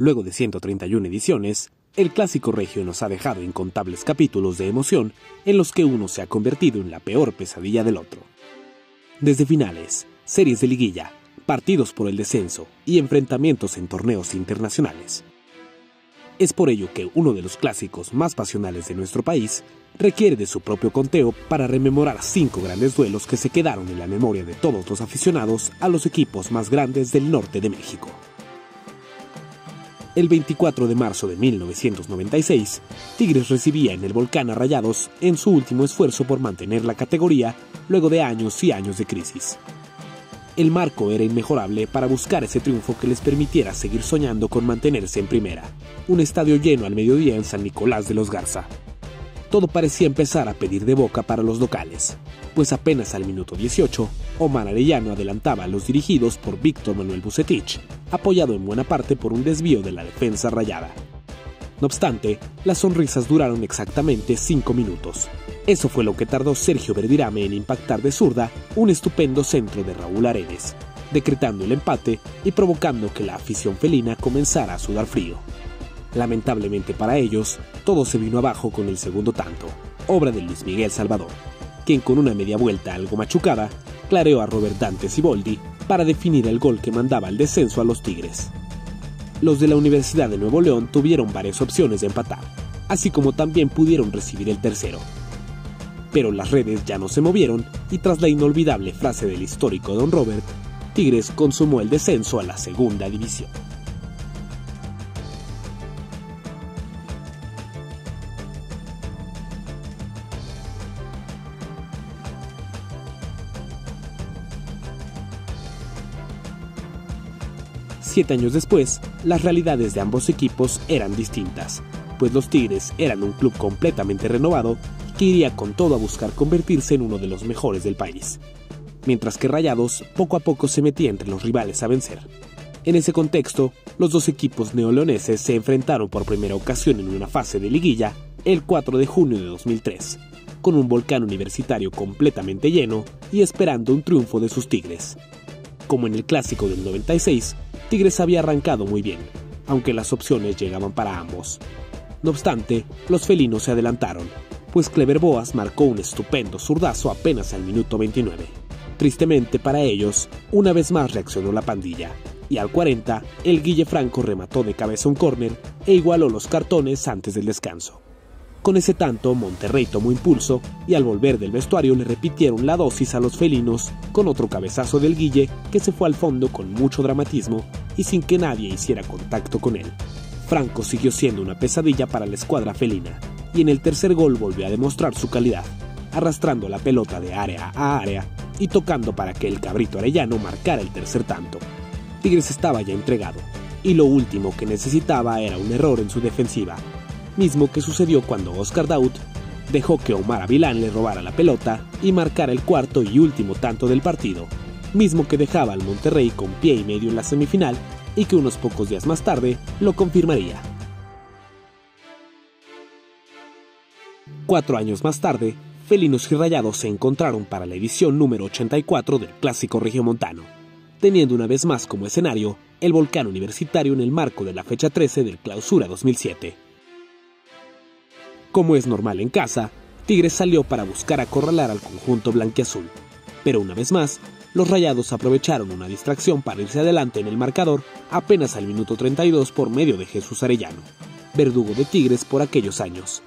Luego de 131 ediciones, el clásico regio nos ha dejado incontables capítulos de emoción en los que uno se ha convertido en la peor pesadilla del otro. Desde finales, series de liguilla, partidos por el descenso y enfrentamientos en torneos internacionales. Es por ello que uno de los clásicos más pasionales de nuestro país requiere de su propio conteo para rememorar cinco grandes duelos que se quedaron en la memoria de todos los aficionados a los equipos más grandes del norte de México. El 24 de marzo de 1996, Tigres recibía en el volcán a Rayados en su último esfuerzo por mantener la categoría luego de años y años de crisis. El marco era inmejorable para buscar ese triunfo que les permitiera seguir soñando con mantenerse en primera, un estadio lleno al mediodía en San Nicolás de los Garza. Todo parecía empezar a pedir de boca para los locales, pues apenas al minuto 18, Omar Arellano adelantaba a los dirigidos por Víctor Manuel Bucetich, apoyado en buena parte por un desvío de la defensa rayada. No obstante, las sonrisas duraron exactamente cinco minutos. Eso fue lo que tardó Sergio Verdirame en impactar de zurda un estupendo centro de Raúl Aredes, decretando el empate y provocando que la afición felina comenzara a sudar frío. Lamentablemente para ellos, todo se vino abajo con el segundo tanto, obra de Luis Miguel Salvador, quien con una media vuelta algo machucada, clareó a Robert Dante Siboldi para definir el gol que mandaba el descenso a los Tigres. Los de la Universidad de Nuevo León tuvieron varias opciones de empatar, así como también pudieron recibir el tercero. Pero las redes ya no se movieron y tras la inolvidable frase del histórico Don Robert, Tigres consumó el descenso a la segunda división. Siete años después, las realidades de ambos equipos eran distintas, pues los Tigres eran un club completamente renovado que iría con todo a buscar convertirse en uno de los mejores del país, mientras que Rayados poco a poco se metía entre los rivales a vencer. En ese contexto, los dos equipos neoleoneses se enfrentaron por primera ocasión en una fase de liguilla el 4 de junio de 2003, con un volcán universitario completamente lleno y esperando un triunfo de sus Tigres. Como en el clásico del 96, Tigres había arrancado muy bien, aunque las opciones llegaban para ambos. No obstante, los felinos se adelantaron, pues Clever Boas marcó un estupendo zurdazo apenas al minuto 29. Tristemente para ellos, una vez más reaccionó la pandilla, y al 40, el Guille Franco remató de cabeza un córner e igualó los cartones antes del descanso. Con ese tanto, Monterrey tomó impulso y al volver del vestuario le repitieron la dosis a los felinos con otro cabezazo del Guille que se fue al fondo con mucho dramatismo y sin que nadie hiciera contacto con él. Franco siguió siendo una pesadilla para la escuadra felina y en el tercer gol volvió a demostrar su calidad, arrastrando la pelota de área a área y tocando para que el cabrito arellano marcara el tercer tanto. Tigres estaba ya entregado y lo último que necesitaba era un error en su defensiva mismo que sucedió cuando Oscar Daud dejó que Omar Avilán le robara la pelota y marcara el cuarto y último tanto del partido, mismo que dejaba al Monterrey con pie y medio en la semifinal y que unos pocos días más tarde lo confirmaría. Cuatro años más tarde, Felinos y Rayados se encontraron para la edición número 84 del Clásico Regiomontano, teniendo una vez más como escenario el volcán universitario en el marco de la fecha 13 del Clausura 2007. Como es normal en casa, Tigres salió para buscar acorralar al conjunto blanquiazul. Pero una vez más, los Rayados aprovecharon una distracción para irse adelante en el marcador apenas al minuto 32 por medio de Jesús Arellano, verdugo de Tigres por aquellos años.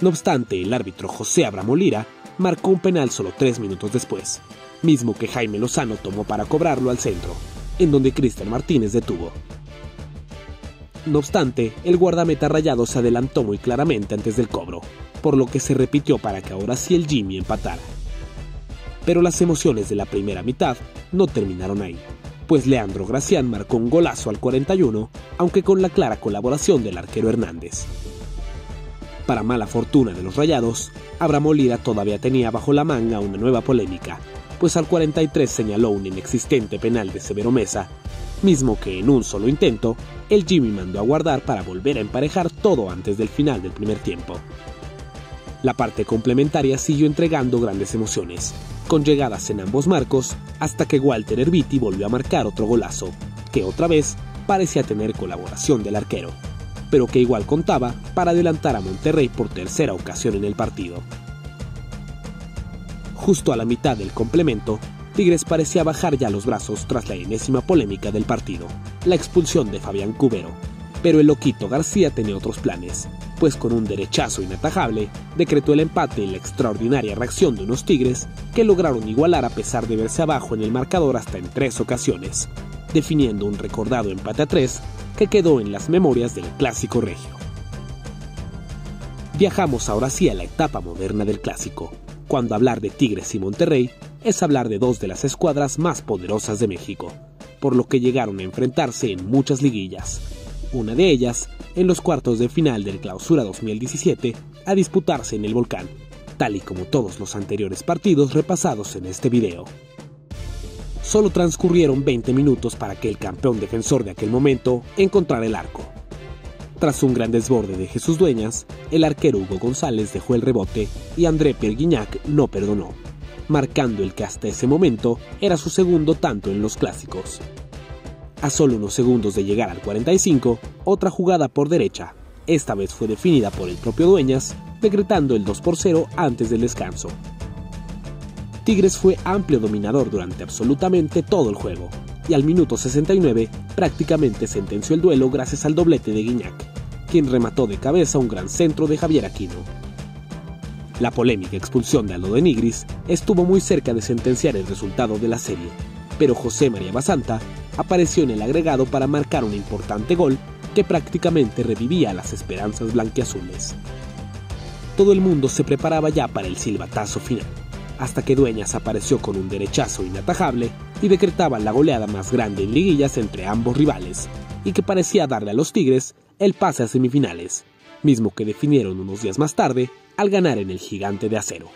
No obstante, el árbitro José Abramolira marcó un penal solo tres minutos después, mismo que Jaime Lozano tomó para cobrarlo al centro, en donde Cristian Martínez detuvo. No obstante, el guardameta rayado se adelantó muy claramente antes del cobro, por lo que se repitió para que ahora sí el Jimmy empatara. Pero las emociones de la primera mitad no terminaron ahí, pues Leandro Gracián marcó un golazo al 41, aunque con la clara colaboración del arquero Hernández. Para mala fortuna de los rayados, Abraham todavía tenía bajo la manga una nueva polémica, pues al 43 señaló un inexistente penal de Severo Mesa mismo que en un solo intento, el Jimmy mandó a guardar para volver a emparejar todo antes del final del primer tiempo. La parte complementaria siguió entregando grandes emociones, con llegadas en ambos marcos, hasta que Walter Herbiti volvió a marcar otro golazo, que otra vez parecía tener colaboración del arquero, pero que igual contaba para adelantar a Monterrey por tercera ocasión en el partido. Justo a la mitad del complemento, Tigres parecía bajar ya los brazos tras la enésima polémica del partido, la expulsión de Fabián Cubero. Pero el loquito García tenía otros planes, pues con un derechazo inatajable decretó el empate y la extraordinaria reacción de unos Tigres que lograron igualar a pesar de verse abajo en el marcador hasta en tres ocasiones, definiendo un recordado empate a tres que quedó en las memorias del clásico regio. Viajamos ahora sí a la etapa moderna del clásico, cuando hablar de Tigres y Monterrey es hablar de dos de las escuadras más poderosas de México, por lo que llegaron a enfrentarse en muchas liguillas, una de ellas en los cuartos de final del Clausura 2017 a disputarse en el volcán, tal y como todos los anteriores partidos repasados en este video. Solo transcurrieron 20 minutos para que el campeón defensor de aquel momento encontrara el arco. Tras un gran desborde de Jesús Dueñas, el arquero Hugo González dejó el rebote y André Perguignac no perdonó, marcando el que hasta ese momento era su segundo tanto en los clásicos. A solo unos segundos de llegar al 45, otra jugada por derecha. Esta vez fue definida por el propio Dueñas, decretando el 2 por 0 antes del descanso. Tigres fue amplio dominador durante absolutamente todo el juego, y al minuto 69 prácticamente sentenció el duelo gracias al doblete de Guiñac, quien remató de cabeza un gran centro de Javier Aquino. La polémica expulsión de Aldo de Nigris estuvo muy cerca de sentenciar el resultado de la serie, pero José María Basanta apareció en el agregado para marcar un importante gol que prácticamente revivía las esperanzas blanquiazules. Todo el mundo se preparaba ya para el silbatazo final, hasta que Dueñas apareció con un derechazo inatajable y decretaba la goleada más grande en liguillas entre ambos rivales, y que parecía darle a los Tigres el pase a semifinales, mismo que definieron unos días más tarde al ganar en el gigante de acero.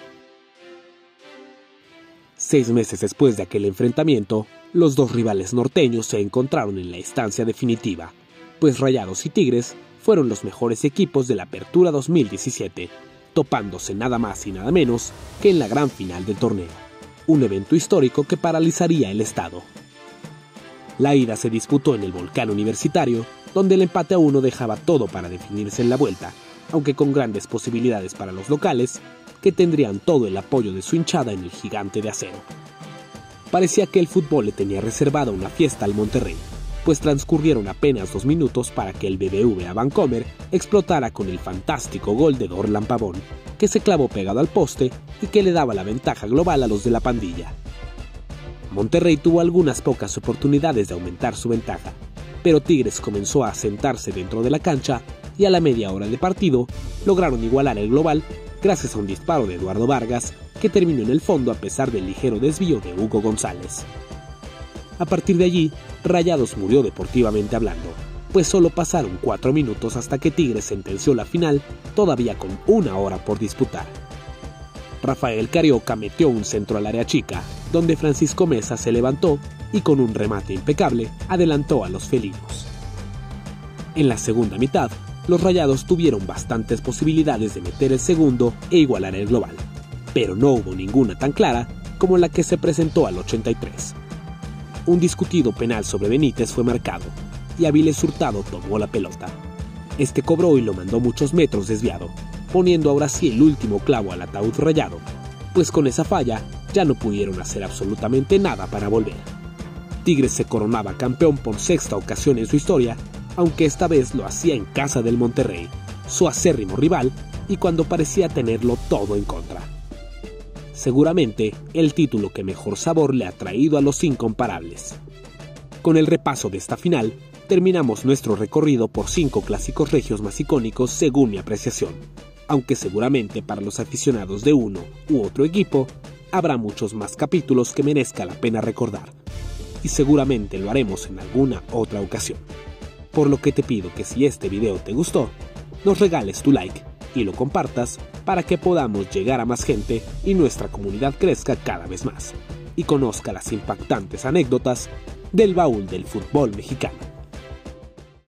Seis meses después de aquel enfrentamiento, los dos rivales norteños se encontraron en la instancia definitiva, pues Rayados y Tigres fueron los mejores equipos de la Apertura 2017, topándose nada más y nada menos que en la gran final del torneo, un evento histórico que paralizaría el estado. La ida se disputó en el volcán universitario, donde el empate a uno dejaba todo para definirse en la vuelta, aunque con grandes posibilidades para los locales, que tendrían todo el apoyo de su hinchada en el gigante de acero. Parecía que el fútbol le tenía reservada una fiesta al Monterrey, pues transcurrieron apenas dos minutos para que el BBVA Vancomer explotara con el fantástico gol de Dorlan Pavón, que se clavó pegado al poste y que le daba la ventaja global a los de la pandilla. Monterrey tuvo algunas pocas oportunidades de aumentar su ventaja, pero Tigres comenzó a sentarse dentro de la cancha y a la media hora de partido lograron igualar el global gracias a un disparo de Eduardo Vargas que terminó en el fondo a pesar del ligero desvío de Hugo González. A partir de allí, Rayados murió deportivamente hablando, pues solo pasaron cuatro minutos hasta que Tigres sentenció la final, todavía con una hora por disputar. Rafael Carioca metió un centro al área chica, donde Francisco Mesa se levantó y con un remate impecable adelantó a los felinos. En la segunda mitad, los Rayados tuvieron bastantes posibilidades de meter el segundo e igualar el global, pero no hubo ninguna tan clara como la que se presentó al 83. Un discutido penal sobre Benítez fue marcado y Aviles Hurtado tomó la pelota. Este cobró y lo mandó muchos metros desviado, poniendo ahora sí el último clavo al ataúd rayado, pues con esa falla ya no pudieron hacer absolutamente nada para volver. Tigres se coronaba campeón por sexta ocasión en su historia, aunque esta vez lo hacía en casa del Monterrey, su acérrimo rival, y cuando parecía tenerlo todo en contra seguramente el título que mejor sabor le ha traído a los incomparables. Con el repaso de esta final, terminamos nuestro recorrido por cinco clásicos regios más icónicos según mi apreciación, aunque seguramente para los aficionados de uno u otro equipo habrá muchos más capítulos que merezca la pena recordar, y seguramente lo haremos en alguna otra ocasión. Por lo que te pido que si este video te gustó, nos regales tu like y lo compartas para que podamos llegar a más gente y nuestra comunidad crezca cada vez más y conozca las impactantes anécdotas del baúl del fútbol mexicano.